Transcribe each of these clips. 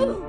Ooh.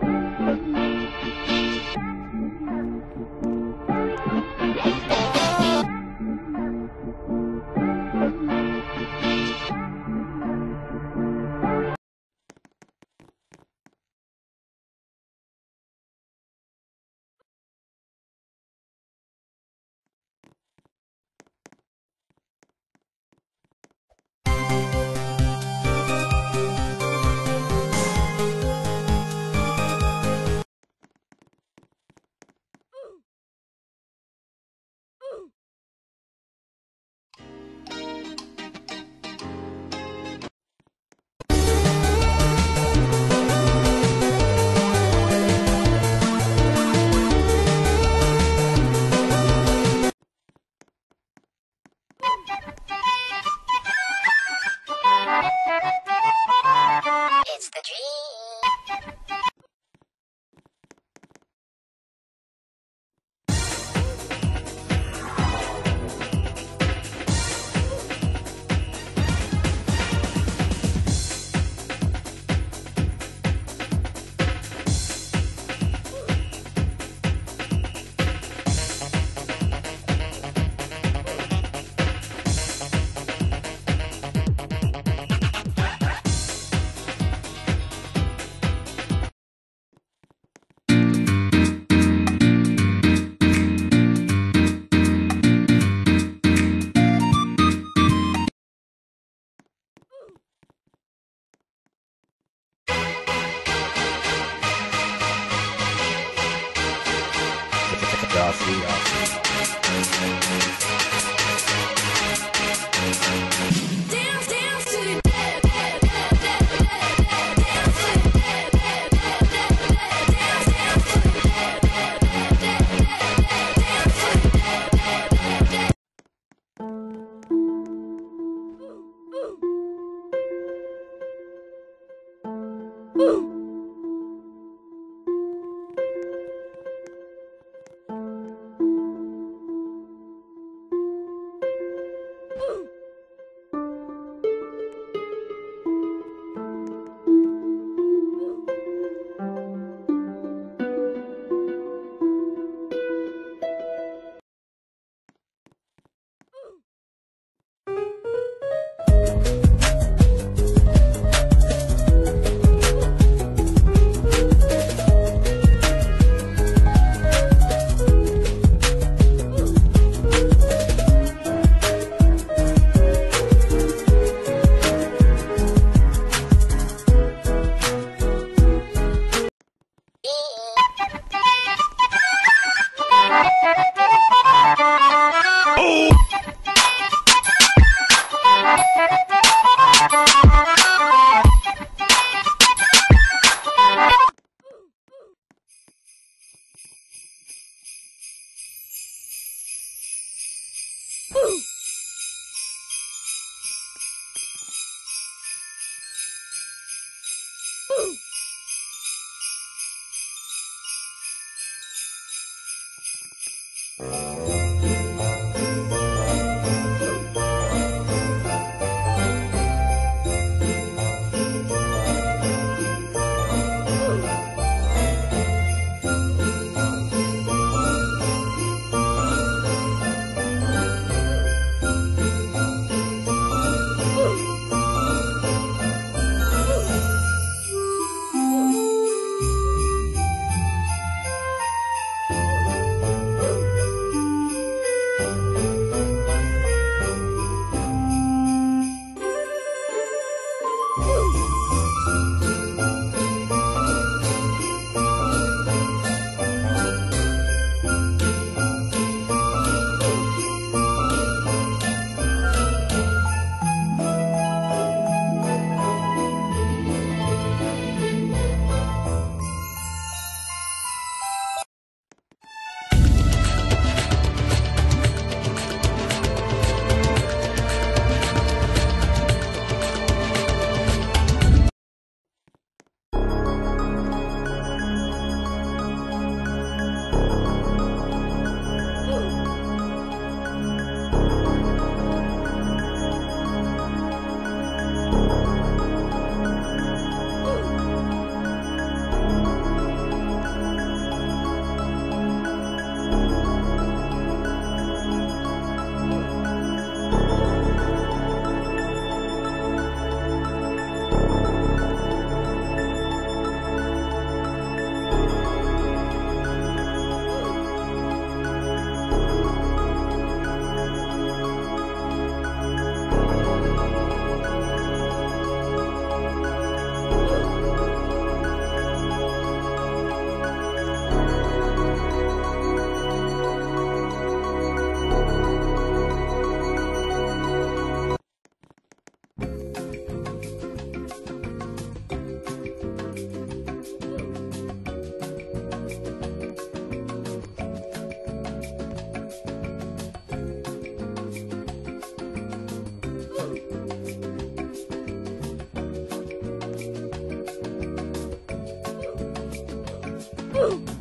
be awesome. Ooh. Ooh.